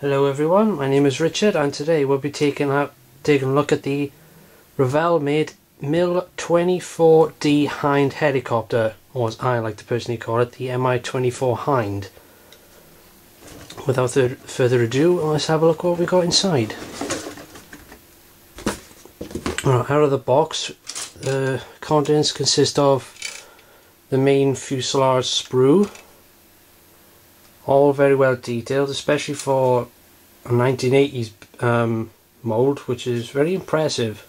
Hello everyone, my name is Richard and today we'll be taking a, taking a look at the Revell made MIL 24D Hind helicopter, or as I like to personally call it, the Mi-24 Hind. Without further ado, let's have a look what we got inside. Right, out of the box, the contents consist of the main fuselage sprue, all very well detailed, especially for a 1980s um, mould, which is very impressive.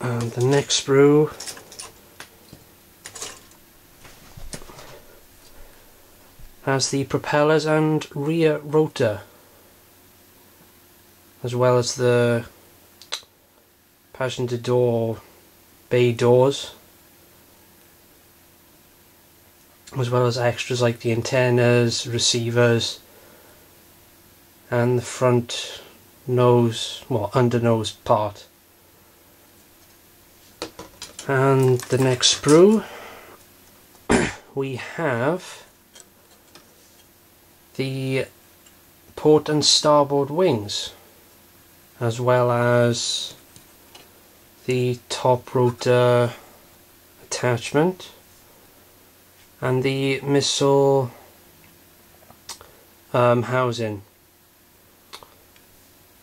And the next sprue has the propellers and rear rotor as well as the passenger door bay doors as well as extras like the antennas, receivers and the front nose, well under nose part. And the next sprue we have the port and starboard wings as well as the top rotor attachment and the missile um, housing.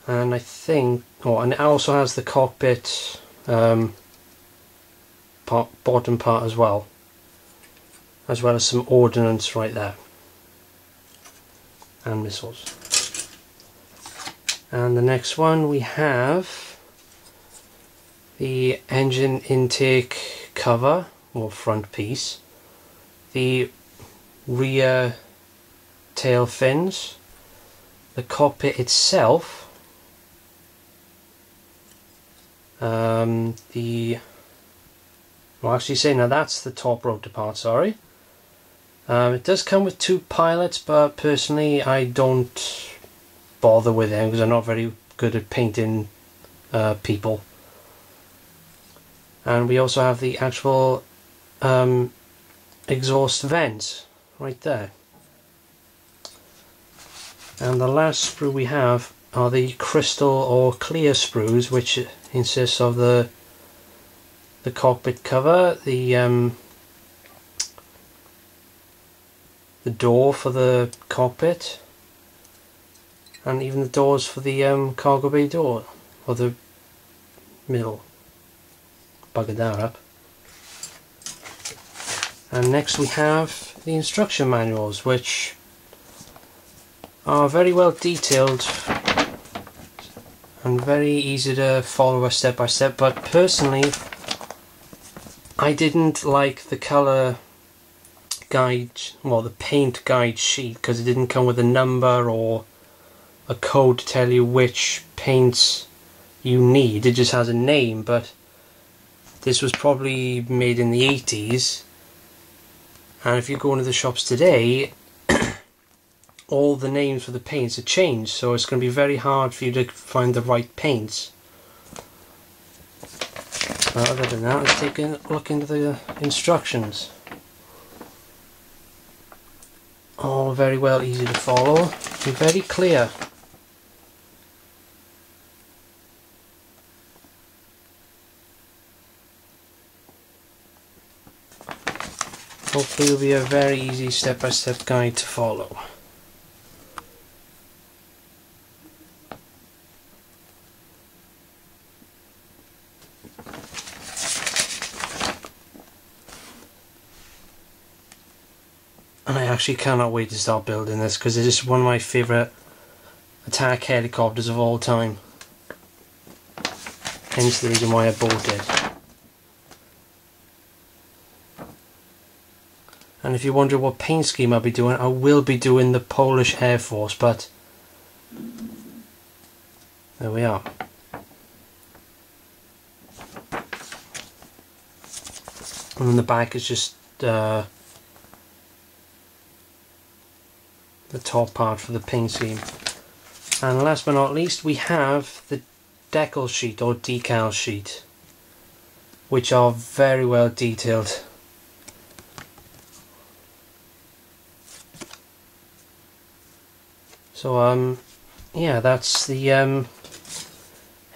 And I think oh and it also has the cockpit um, part, bottom part as well. As well as some ordnance right there. And missiles. And the next one we have the engine intake cover or front piece the rear tail fins, the cockpit itself, um, the well actually say now that's the top rotor part sorry. Um, it does come with two pilots but personally I don't bother with them because I'm not very good at painting uh, people. And we also have the actual um, exhaust vent right there. And the last sprue we have are the crystal or clear sprues which consists of the the cockpit cover, the um, the door for the cockpit and even the doors for the um, cargo bay door or the middle. Bugger that up. And next we have the instruction manuals which are very well detailed and very easy to follow step by step but personally I didn't like the colour guide, well the paint guide sheet because it didn't come with a number or a code to tell you which paints you need, it just has a name but this was probably made in the 80s and if you go into the shops today all the names for the paints are changed so it's going to be very hard for you to find the right paints. But other than that let's take a look into the instructions. All very well easy to follow and very clear Hopefully it will be a very easy step-by-step -step guide to follow. And I actually cannot wait to start building this because it is just one of my favourite attack helicopters of all time. Hence the reason why I bought it. And if you wonder what paint scheme I'll be doing, I will be doing the Polish Air Force, but there we are. And then the back is just uh, the top part for the paint scheme. And last but not least, we have the decal sheet or decal sheet, which are very well detailed So um, yeah, that's the um,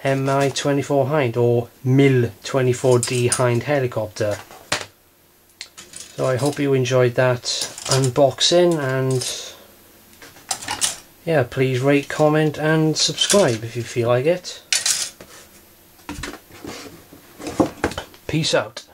Mi-24 Hind or MIL-24D Hind helicopter. So I hope you enjoyed that unboxing and yeah, please rate, comment and subscribe if you feel like it. Peace out.